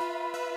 Música